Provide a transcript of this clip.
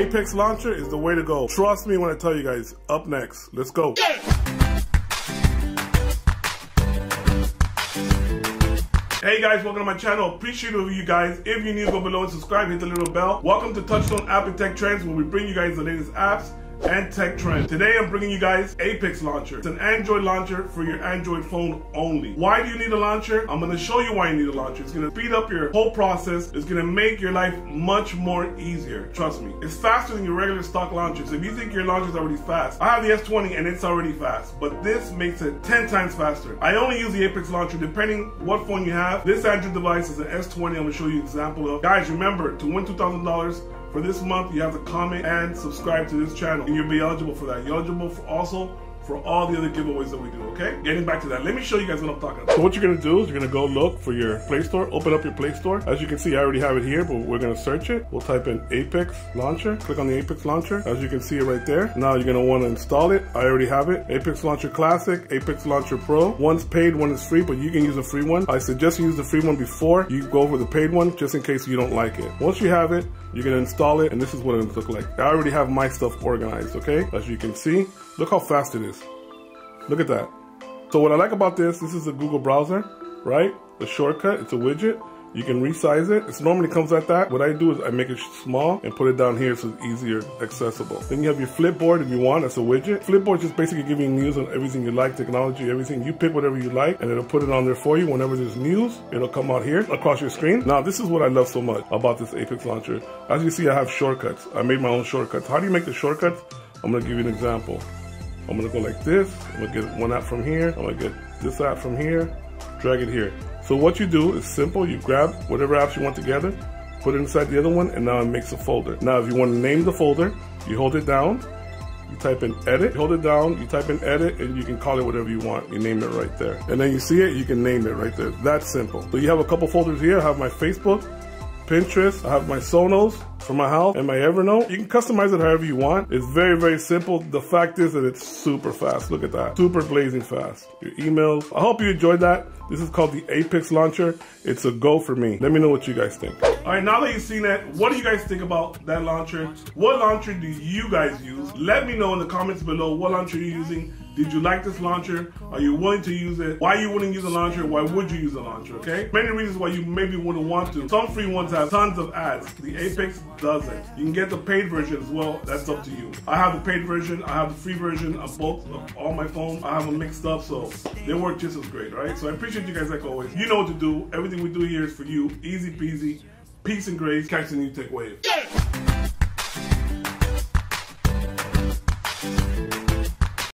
Apex launcher is the way to go. Trust me when I tell you guys. Up next, let's go. Hey guys, welcome to my channel. Appreciate of you guys. If you're new, go below and subscribe, hit the little bell. Welcome to Touchtone App and Tech Trends where we bring you guys the latest apps and tech trends. Today I'm bringing you guys Apex Launcher. It's an Android launcher for your Android phone only. Why do you need a launcher? I'm gonna show you why you need a launcher. It's gonna speed up your whole process. It's gonna make your life much more easier. Trust me. It's faster than your regular stock launchers. If you think your launcher is already fast, I have the S20 and it's already fast, but this makes it 10 times faster. I only use the Apex launcher depending what phone you have. This Android device is an S20 I'm gonna show you an example of. Guys, remember to win $2,000 for this month, you have to comment and subscribe to this channel, and you'll be eligible for that. You're eligible for also for all the other giveaways that we do, okay? Getting back to that, let me show you guys what I'm talking about. So what you're gonna do is you're gonna go look for your Play Store, open up your Play Store. As you can see, I already have it here, but we're gonna search it. We'll type in Apex Launcher, click on the Apex Launcher. As you can see it right there. Now you're gonna wanna install it. I already have it. Apex Launcher Classic, Apex Launcher Pro. One's paid, one is free, but you can use a free one. I suggest you use the free one before you go over the paid one, just in case you don't like it. Once you have it, you're gonna install it, and this is what it looks like. I already have my stuff organized, okay? As you can see, look how fast it is. Look at that. So what I like about this, this is a Google browser, right? The shortcut, it's a widget. You can resize it. It normally comes like that. What I do is I make it small and put it down here so it's easier accessible. Then you have your Flipboard if you want, it's a widget. Flipboard just basically giving you news on everything you like, technology, everything. You pick whatever you like and it'll put it on there for you. Whenever there's news, it'll come out here across your screen. Now this is what I love so much about this Apex launcher. As you see, I have shortcuts. I made my own shortcuts. How do you make the shortcuts? I'm gonna give you an example. I'm gonna go like this. I'm gonna get one app from here. I'm gonna get this app from here, drag it here. So what you do is simple. You grab whatever apps you want together, put it inside the other one, and now it makes a folder. Now, if you want to name the folder, you hold it down, you type in edit, hold it down, you type in edit, and you can call it whatever you want. You name it right there. And then you see it, you can name it right there. That's simple. So you have a couple folders here. I have my Facebook, Pinterest, I have my Sonos for my house and my Evernote. You can customize it however you want. It's very, very simple. The fact is that it's super fast. Look at that. Super blazing fast. Your emails. I hope you enjoyed that. This is called the Apex Launcher. It's a go for me. Let me know what you guys think. All right, now that you've seen that, what do you guys think about that launcher? What launcher do you guys use? Let me know in the comments below what launcher you're using. Did you like this launcher? Are you willing to use it? Why you wouldn't use a launcher? Why would you use a launcher? Okay? Many reasons why you maybe wouldn't want to. Some free ones have tons of ads. The Apex doesn't. You can get the paid version as well. That's up to you. I have the paid version. I have the free version of both of all my phones. I have them mixed up, so they work just as great, right? So I appreciate you guys like always. You know what to do. Everything we do here is for you. Easy peasy. Peace and grace. Catch the new tech wave. Yeah.